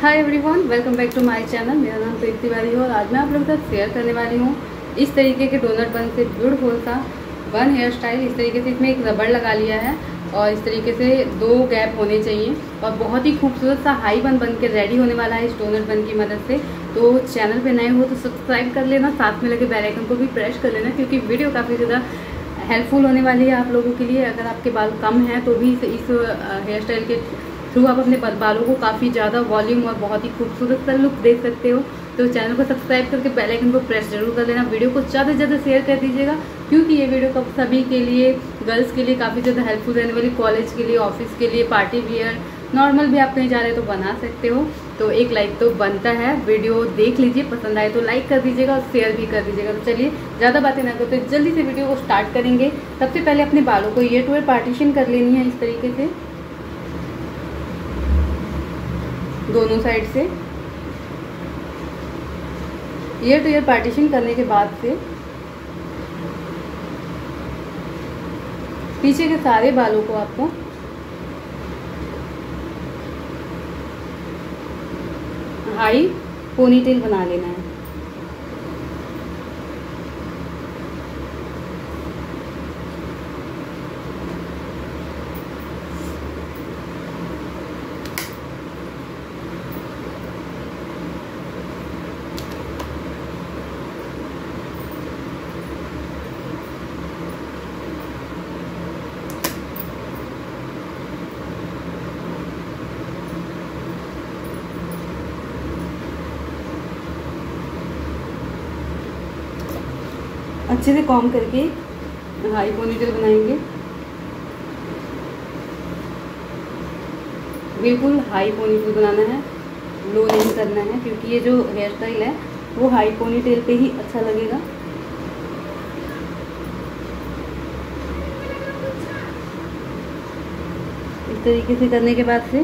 Hi everyone welcome back to my channel मेरा नाम प्रीति तिवारी है और आज मैं आप लोगों के साथ शेयर करने वाली हूँ इस तरीके के डोनट बन से ब्यूटीफुल सा वन हेयर स्टाइल इस तरीके से इसमें एक रबड़ लगा लिया है और इस तरीके से दो गैप होने चाहिए और बहुत ही खूबसूरत सा हाई बन बन के रेडी होने वाला है इस डोनट बन की मदद से। तो चैनल पर नए हो तो सब्सक्राइब कर लेना, साथ में लगे बेल आइकन को भी प्रेस कर लेना क्योंकि वीडियो काफ़ी ज़्यादा हेल्पफुल होने वाली है आप लोगों के लिए। अगर आपके बाल कम हैं तो भी इस हेयर स्टाइल के थ्रू आप अपने बालों को काफ़ी ज़्यादा वॉल्यूम और बहुत ही खूबसूरत सा लुक दे सकते हो। तो चैनल को सब्सक्राइब करके बेल आइकन को प्रेस ज़रूर कर लेना। वीडियो को ज़्यादा से ज़्यादा शेयर कर दीजिएगा, क्योंकि ये वीडियो कब सभी के लिए गर्ल्स के लिए काफ़ी ज़्यादा हेल्पफुल रहने वाली। कॉलेज के लिए ऑफ़िस के लिए पार्टी वियर नॉर्मल भी आप कहीं जा रहे हो तो बना सकते हो। तो एक लाइक तो बनता है। वीडियो देख लीजिए, पसंद आए तो लाइक कर दीजिएगा और शेयर भी कर दीजिएगा। तो चलिए, ज़्यादा बातें ना करते तो जल्दी से वीडियो को स्टार्ट करेंगे। सबसे पहले अपने बालों को ये टू पार्टीशन कर लेनी है इस तरीके से। दोनों साइड से। ईयर टू ईयर पार्टीशन करने के बाद से। पीछे के सारे बालों को आपको हाई पोनीटेल बना लेना है। अच्छे से कॉम करके हाई पोनीटेल बनाएँगे। बिल्कुल हाई पोनीटेल बनाना है, लो नहीं करना है, क्योंकि ये जो हेयर स्टाइल है, वो हाई पोनीटेल पे ही अच्छा लगेगा। इस तरीके से करने के बाद से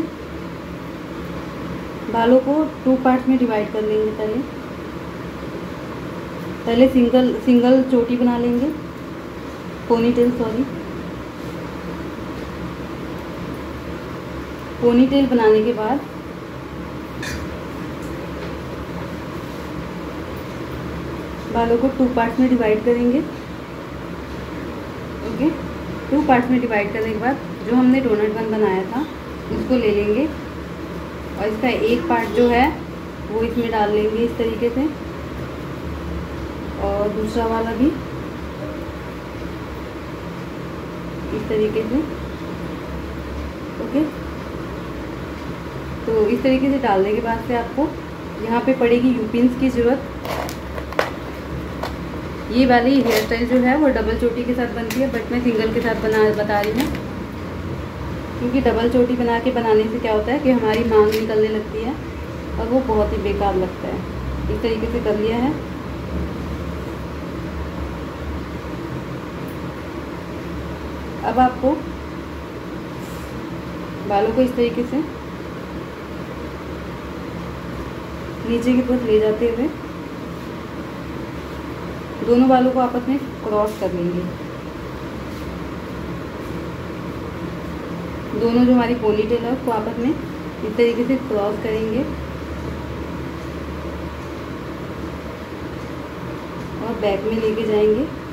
बालों को टू पार्ट में डिवाइड कर लेंगे पहले। पहले सिंगल सिंगल चोटी बना लेंगे। Pony tell sorry pony tell बनाने के बाद बालों को टू पार्ट में डिवाइड करेंगे। ओके टू पार्ट में डिवाइड करने के बाद जो हमने डोनट बन बनाया था, उसको ले लेंगे। और इसका एक पार्ट जो है, वो इसमें डाल लेंगे इस तरीके से। और दूसरा वाला भी इस तरीके से, ओके? तो इस तरीके से डालने के बाद से आपको यहाँ पे पड़ेगी यूपिन्स की ज़रूरत। ये वाली हेयर स्टाइल जो है वो डबल चोटी के साथ बनती है बट मैं सिंगल के साथ बना, बता रही हूँ। क्योंकि डबल चोटी बना के बनाने से क्या होता है कि हमारी मांग निकलने लगती है और वो बहुत ही बेकार लगता है। इस तरीके से कर लिया है। अब आपको बालों को इस तरीके से नीचे की तरफ़ ले जाते हुए दोनों बालों को आपस में क्रॉस कर लेंगे। दोनों जो हमारी पोनी टेल है, उसको आपस में इस तरीके से क्रॉस करेंगे। और बैक में लेके जाएँगे।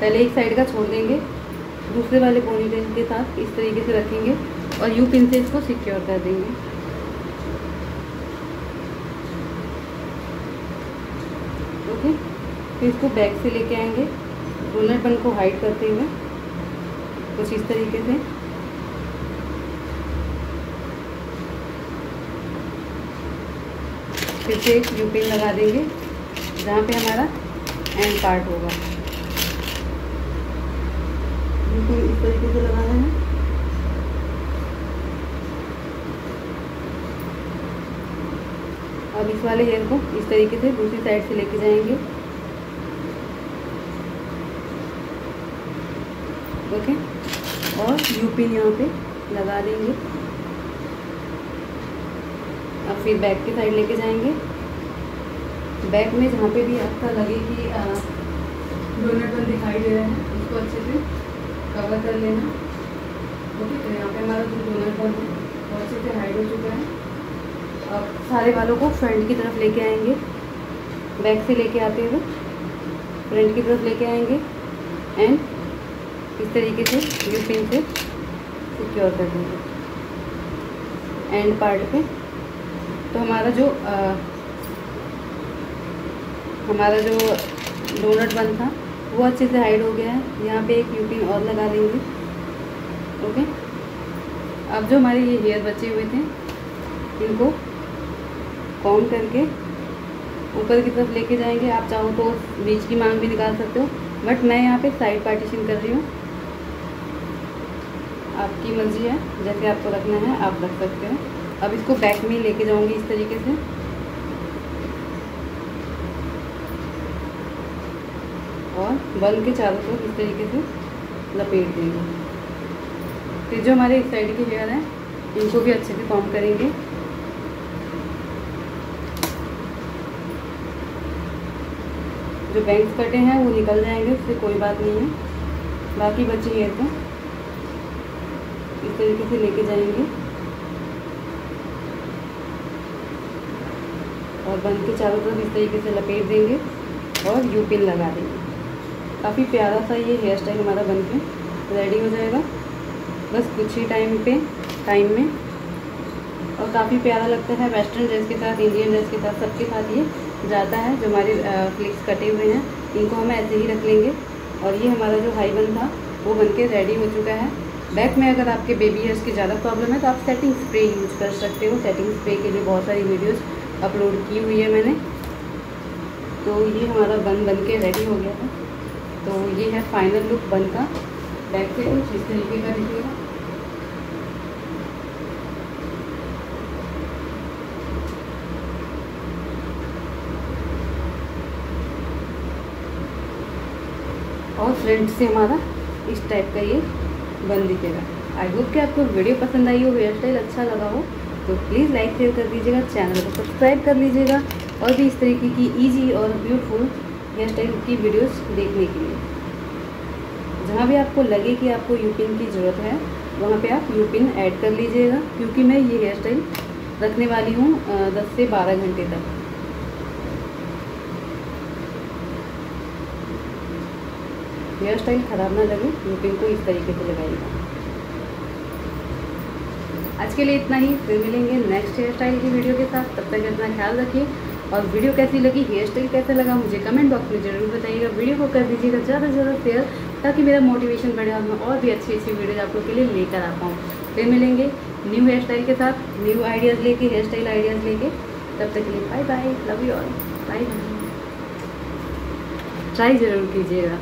पहले एक साइड का छोड़ देंगे, दूसरे वाले पोनीटेल के साथ इस तरीके से रखेंगे और यू पिन से इसको सिक्योर कर देंगे। ओके फिर इसको बैक से लेके आएँगे। डोनट बन को हाइड करते हुए, कुछ इस तरीके से। फिर से एक यू पिन लगा देंगे, जहाँ पे हमारा एंड पार्ट होगा। बिल्कुल इस तरीके से लगाना है। अब इस वाले हेयर को इस तरीके से दूसरी साइड से लेके जाएँगे। ओके और यू पिन यहाँ पे लगा देंगे। अब फिर बैक की साइड लेके जाएँगे। बैक में जहाँ पे भी आपका लगे कि डोनट दिखाई दे रहा है, उसको अच्छे से कवर कर लेना। ओके तो यहाँ पे हमारा जो डोनट बन है अच्छे से हाइड हो चुका है। अब सारे बालों को फ्रंट की तरफ़ लेके आएँगे। बैक से लेके आते हुए फ्रंट की तरफ़ लेके आएँगे। एंड इस तरीके से यू पिन से सिक्योर कर देंगे। एंड पार्ट पे। तो हमारा जो आ, हमारा जो डोनट बन था वो अच्छे से हाइड हो गया है। यहाँ पे एक यूपिन और लगा देंगे। ओके अब जो हमारे ये हेयर बचे हुए थे, इनको कॉम करके ऊपर की तरफ़ लेके जाएँगे। आप चाहो तो बीच की मांग भी निकाल सकते हो। बट मैं यहाँ पे साइड पार्टीशन कर रही हूँ। आपकी मर्ज़ी है। जैसे आपको रखना है, आप रख सकते हो। अब इसको बैक में लेके जाऊँगी इस तरीके से। और बल के चारों तरफ़ इस तरीके से लपेट देंगे। फिर जो हमारे इस साइड के हेयर हैं, इनको भी अच्छे से कॉम करेंगे। जो बैंक्स कटे हैं, वो निकल जाएँगे, उससे कोई बात नहीं है। बाकी बचे हेयर को इस तरीके से लेके जाएँगे। और बन के चारों तरफ़ इस तरीके से लपेट देंगे और यू पिन लगा देंगे। काफ़ी प्यारा सा ये हेयर स्टाइल हमारा बन के रेडी हो जाएगा। बस कुछ ही टाइम पे टाइम में। और काफ़ी प्यारा लगता है वेस्टर्न ड्रेस के साथ इंडियन ड्रेस के साथ, सबके साथ ये जाता है, जो हमारे फ्लिक्स कटे हुए हैं। इनको हम ऐसे ही रख लेंगे। और ये हमारा जो हाई बन था, वो बन के रेडी हो चुका है। बैक में अगर आपके बेबी हेयर्स की ज़्यादा प्रॉब्लम है तो आप सेटिंग स्प्रे यूज़ कर सकते हो। सेटिंग स्प्रे के लिए बहुत सारी वीडियोस अपलोड की हुई है मैंने। तो ये हमारा बन बन के रेडी हो गया है। तो ये है फाइनल लुक बन का। बैक से कुछ इस तरीके का दिखेगा। और फ्रंट से हमारा इस टाइप का ये बन दिखेगा। आई होप कि आपको वीडियो पसंद आई हो हेयर स्टाइल अच्छा लगा हो तो प्लीज़ लाइक शेयर कर दीजिएगा चैनल को सब्सक्राइब कर लीजिएगा और भी इस तरीके की इजी और ब्यूटीफुल हेयर स्टाइल की वीडियोस देखने के लिए। जहाँ भी आपको लगे कि आपको यूपिन की ज़रूरत है, वहाँ पे आप यूपिन ऐड कर लीजिएगा, क्योंकि मैं ये हेयर स्टाइल रखने वाली हूँ दस से बारह घंटे तक। हेयर स्टाइल ख़राब ना लगे यूपिन को इस तरीके से लगाइएगा। आज के लिए इतना ही, फिर मिलेंगे नेक्स्ट हेयर स्टाइल की वीडियो के साथ। तब तक अपना ख्याल रखिए। और वीडियो कैसी लगी हेयर स्टाइल कैसा लगा, मुझे कमेंट बॉक्स में ज़रूर बताइएगा। वीडियो को कर दीजिएगा ज़्यादा से ज़्यादा शेयर ताकि मेरा मोटिवेशन बढ़े और मैं और भी अच्छी अच्छी वीडियोज़ आप लोग के लिए लेकर आ पाऊँ। फिर मिलेंगे न्यू हेयर स्टाइल के साथ न्यू आइडियाज़ लेके हेयर स्टाइल आइडियाज़ लेके। तब तक के लिए bye bye love you all bye bye try ज़रूर कीजिएगा।